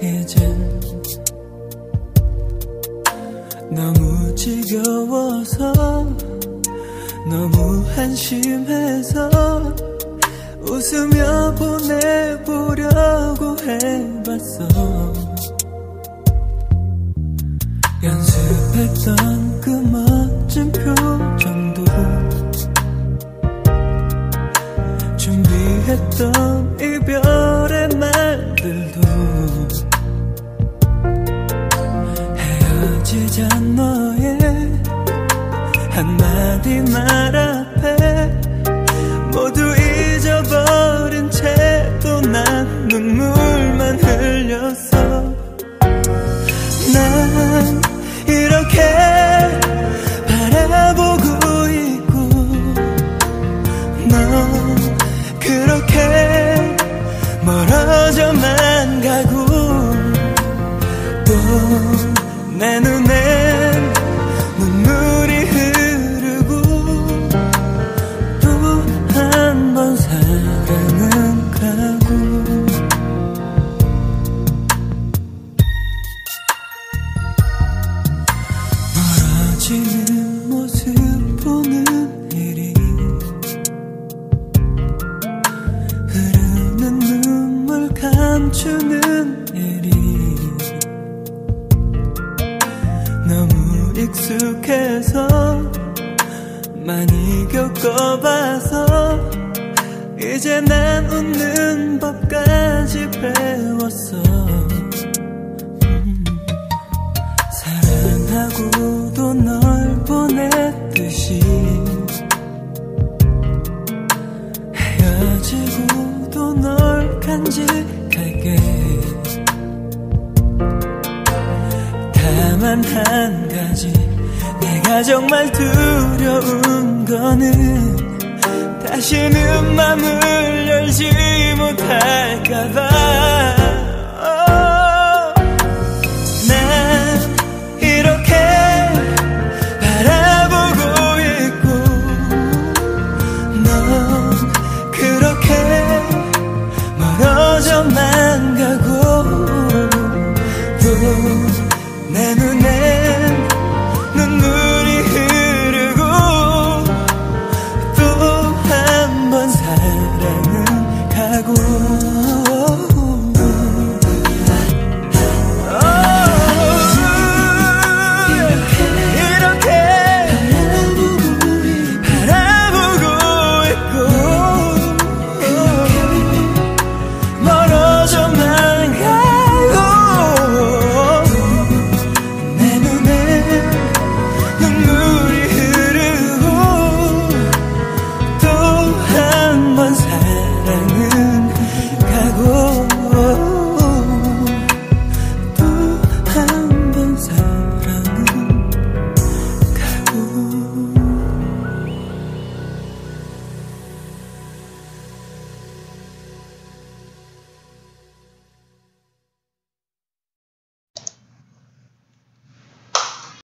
이젠 너무 지겨워서 너무 한심해서 웃으며 보내보려고 해봤어. 연습했던 한마디 말 앞에 모두 잊어버린 채도 난 눈물만 흘렸어 난 이렇게 바라보고 있고 넌 그렇게 멀어져만 가고 또 내 눈엔 감추는 일이 너무 익숙해서 많이 겪어봐서 이제 난 웃는 법까지 배웠어 음. 사랑하고도 널 보냈듯이 헤어지고도 널 간직할게 다만 한 가지 내가 정말 두려운 거는 다시는 맘을 열지 못할까봐